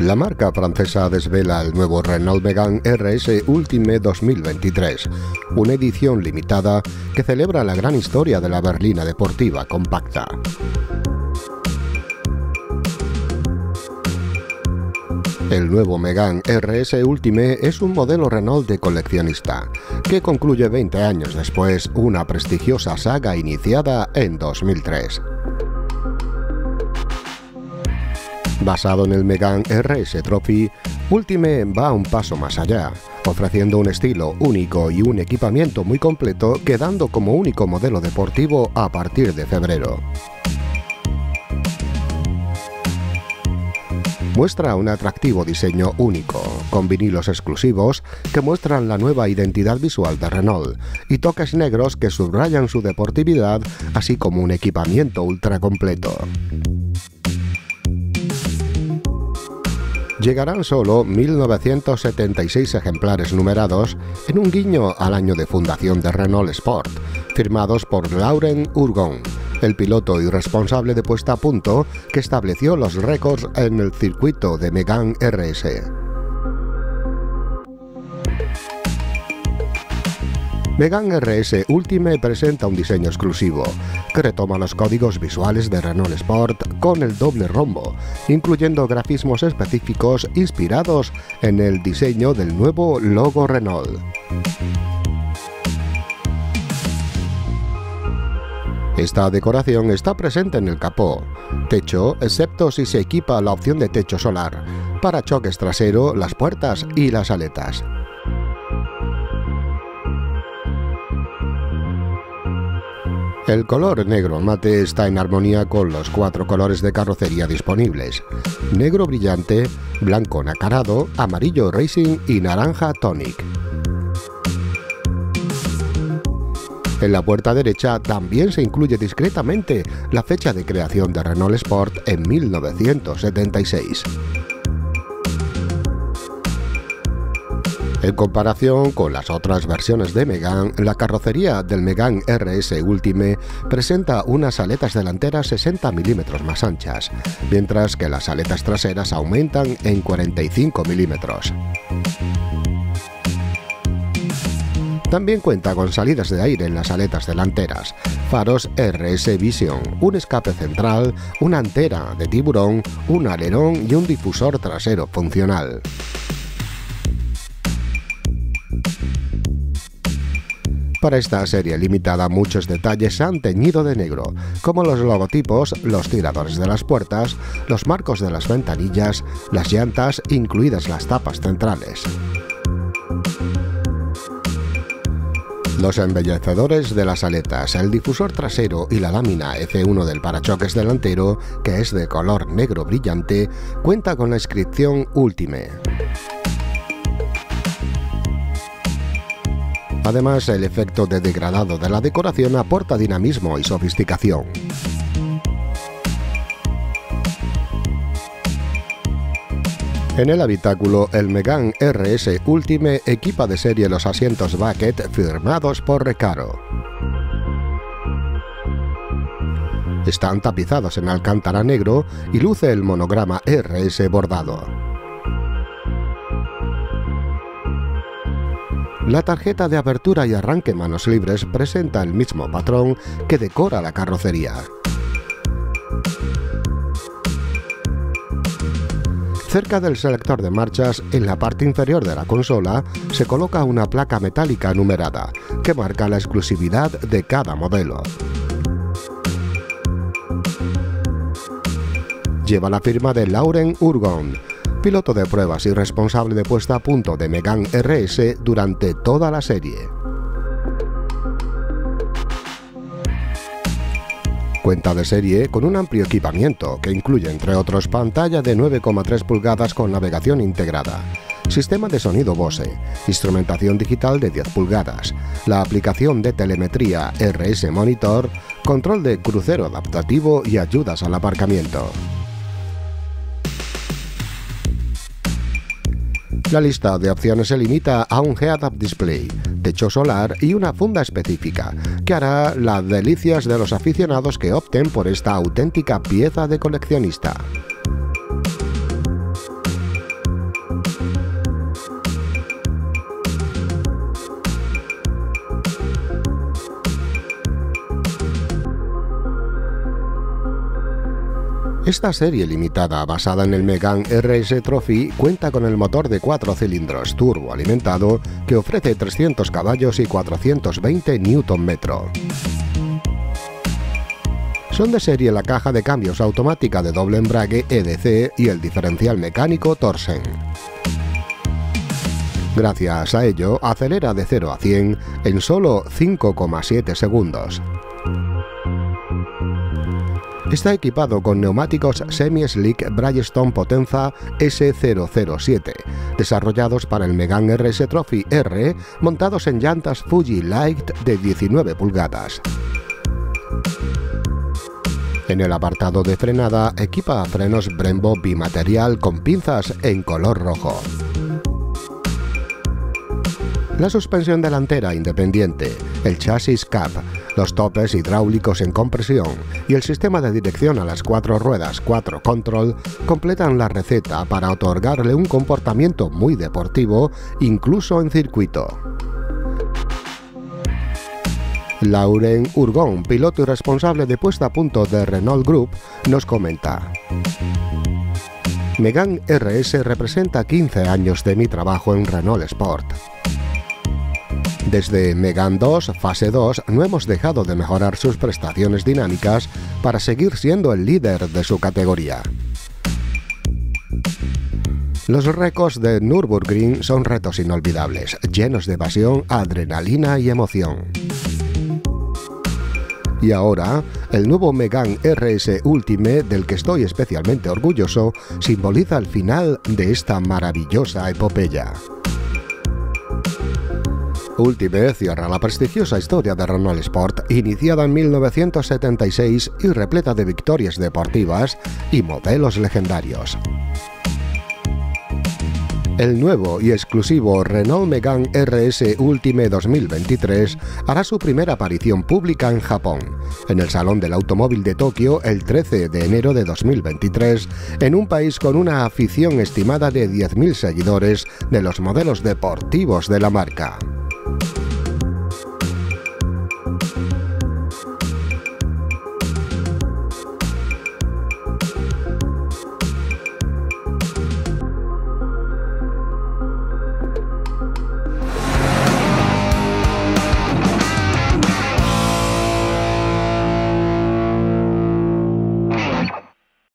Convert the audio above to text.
La marca francesa desvela el nuevo Renault Megane RS Ultime 2023, una edición limitada que celebra la gran historia de la berlina deportiva compacta. El nuevo Megane RS Ultime es un modelo Renault de coleccionista, que concluye 20 años después una prestigiosa saga iniciada en 2003. Basado en el Megane RS Trophy, Ultime va un paso más allá, ofreciendo un estilo único y un equipamiento muy completo, quedando como único modelo deportivo a partir de febrero. Muestra un atractivo diseño único, con vinilos exclusivos que muestran la nueva identidad visual de Renault y toques negros que subrayan su deportividad, así como un equipamiento ultra completo. Llegarán solo 1.976 ejemplares numerados en un guiño al año de fundación de Renault Sport, firmados por Lauren Urgon, el piloto y responsable de puesta a punto que estableció los récords en el circuito de Megane RS. Megane RS Ultime presenta un diseño exclusivo que retoma los códigos visuales de Renault Sport con el doble rombo, incluyendo grafismos específicos inspirados en el diseño del nuevo logo Renault. Esta decoración está presente en el capó, techo, excepto si se equipa la opción de techo solar, para choques trasero, las puertas y las aletas. El color negro mate está en armonía con los cuatro colores de carrocería disponibles. Negro brillante, blanco nacarado, amarillo racing y naranja tonic. En la puerta derecha también se incluye discretamente la fecha de creación de Renault Sport en 1976. En comparación con las otras versiones de Megane, la carrocería del Megane RS Ultime presenta unas aletas delanteras 60 milímetros más anchas, mientras que las aletas traseras aumentan en 45 milímetros. También cuenta con salidas de aire en las aletas delanteras, faros RS Vision, un escape central, una antera de tiburón, un alerón y un difusor trasero funcional. Para esta serie limitada muchos detalles se han teñido de negro, como los logotipos, los tiradores de las puertas, los marcos de las ventanillas, las llantas, incluidas las tapas centrales. Los embellecedores de las aletas, el difusor trasero y la lámina F1 del parachoques delantero, que es de color negro brillante, cuenta con la inscripción Ultime. Además, el efecto de degradado de la decoración aporta dinamismo y sofisticación. En el habitáculo, el Megane RS Ultime equipa de serie los asientos Bucket firmados por Recaro. Están tapizados en alcántara negro y luce el monograma RS bordado. La tarjeta de apertura y arranque manos libres presenta el mismo patrón que decora la carrocería. Cerca del selector de marchas, en la parte inferior de la consola, se coloca una placa metálica numerada, que marca la exclusividad de cada modelo. Lleva la firma de Lauren Urgon, piloto de pruebas y responsable de puesta a punto de Megane RS durante toda la serie. Cuenta de serie con un amplio equipamiento que incluye entre otros pantalla de 9,3 pulgadas con navegación integrada, sistema de sonido Bose, instrumentación digital de 10 pulgadas, la aplicación de telemetría RS Monitor, control de crucero adaptativo y ayudas al aparcamiento. La lista de opciones se limita a un head-up display, techo solar y una funda específica, que hará las delicias de los aficionados que opten por esta auténtica pieza de coleccionista. Esta serie limitada basada en el Megane RS Trophy cuenta con el motor de 4 cilindros turbo alimentado que ofrece 300 caballos y 420 Nm. Son de serie la caja de cambios automática de doble embrague EDC y el diferencial mecánico Torsen. Gracias a ello, acelera de 0 a 100 en solo 5,7 segundos. Está equipado con neumáticos semi-slick Bridgestone Potenza S007, desarrollados para el Megane RS Trophy R, montados en llantas Fuji Light de 19 pulgadas. En el apartado de frenada equipa frenos Brembo bimaterial con pinzas en color rojo. La suspensión delantera independiente, el chasis CAP, los topes hidráulicos en compresión y el sistema de dirección a las cuatro ruedas 4 Control completan la receta para otorgarle un comportamiento muy deportivo incluso en circuito. Lauren Urgón, piloto y responsable de puesta a punto de Renault Group, nos comenta. Megan RS representa 15 años de mi trabajo en Renault Sport. Desde Megan 2, fase 2, no hemos dejado de mejorar sus prestaciones dinámicas para seguir siendo el líder de su categoría. Los récords de Nürburgring son retos inolvidables, llenos de pasión, adrenalina y emoción. Y ahora, el nuevo Megan RS Ultime, del que estoy especialmente orgulloso, simboliza el final de esta maravillosa epopeya. Ultime cierra la prestigiosa historia de Renault Sport, iniciada en 1976 y repleta de victorias deportivas y modelos legendarios. El nuevo y exclusivo Renault Megane RS Ultime 2023 hará su primera aparición pública en Japón, en el Salón del Automóvil de Tokio el 13 de enero de 2023, en un país con una afición estimada de 10.000 seguidores de los modelos deportivos de la marca.